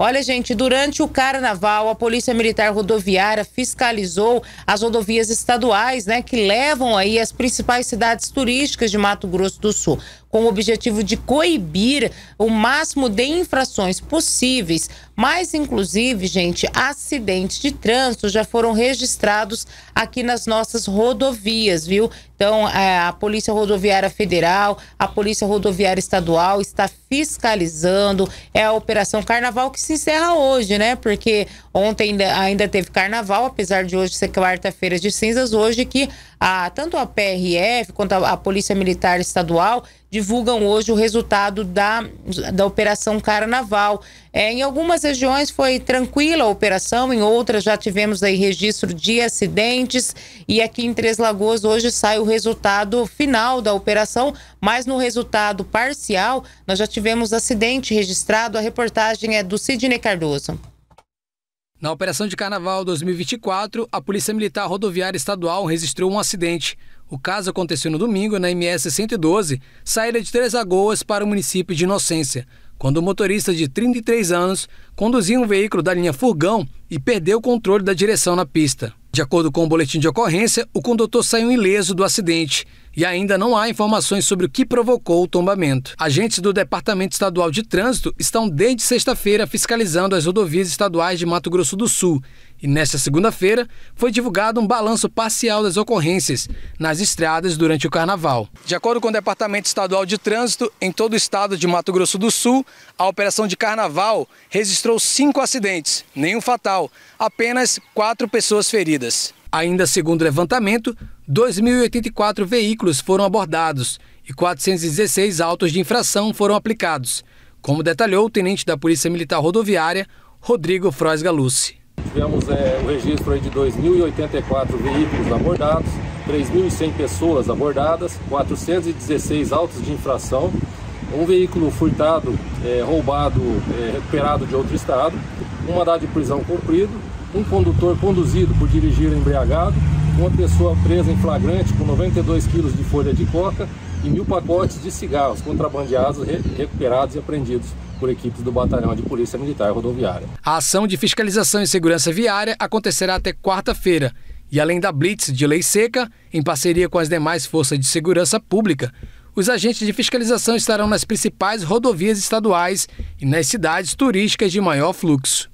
Olha, gente, durante o carnaval, a Polícia Militar Rodoviária fiscalizou as rodovias estaduais, né, que levam aí as principais cidades turísticas de Mato Grosso do Sul com o objetivo de coibir o máximo de infrações possíveis. Mas, inclusive, gente, acidentes de trânsito já foram registrados aqui nas nossas rodovias, viu? Então, é, a Polícia Rodoviária Federal, a Polícia Rodoviária Estadual está fiscalizando. É a Operação Carnaval que se encerra hoje, né? Porque ontem ainda, ainda teve carnaval, apesar de hoje ser quarta-feira de cinzas, hoje que a, tanto a PRF quanto a, a Polícia Militar Estadual divulgam hoje o resultado da, da Operação Carnaval. É, em algumas regiões foi tranquila a operação, em outras já tivemos aí registro de acidentes e aqui em Três Lagoas hoje sai o resultado final da operação, mas no resultado parcial nós já tivemos acidente registrado. A reportagem é do Sidney Cardoso. Na Operação de Carnaval 2024, a Polícia Militar Rodoviária Estadual registrou um acidente. O caso aconteceu no domingo na MS 112, saída de Três Lagoas para o município de Inocência, quando o motorista de 33 anos conduzia um veículo da linha Furgão e perdeu o controle da direção na pista. De acordo com o boletim de ocorrência, o condutor saiu ileso do acidente e ainda não há informações sobre o que provocou o tombamento. Agentes do Departamento Estadual de Trânsito estão desde sexta-feira fiscalizando as rodovias estaduais de Mato Grosso do Sul e nesta segunda-feira foi divulgado um balanço parcial das ocorrências nas estradas durante o carnaval. De acordo com o Departamento Estadual de Trânsito, em todo o estado de Mato Grosso do Sul, a operação de carnaval registrou cinco acidentes, nenhum fatal, apenas quatro pessoas feridas. Ainda segundo o levantamento, 2.084 veículos foram abordados e 416 autos de infração foram aplicados, como detalhou o tenente da Polícia Militar Rodoviária, Rodrigo Frois Galucci. Tivemos é, o registro de 2.084 veículos abordados, 3.100 pessoas abordadas, 416 autos de infração, um veículo furtado, é, roubado, é, recuperado de outro estado, um mandado de prisão cumprido, um condutor conduzido por dirigir embriagado, uma pessoa presa em flagrante com 92 quilos de folha de coca e mil pacotes de cigarros contrabandeados, recuperados e apreendidos por equipes do Batalhão de Polícia Militar Rodoviária. A ação de fiscalização e segurança viária acontecerá até quarta-feira. E além da Blitz de Lei Seca, em parceria com as demais forças de segurança pública, os agentes de fiscalização estarão nas principais rodovias estaduais e nas cidades turísticas de maior fluxo.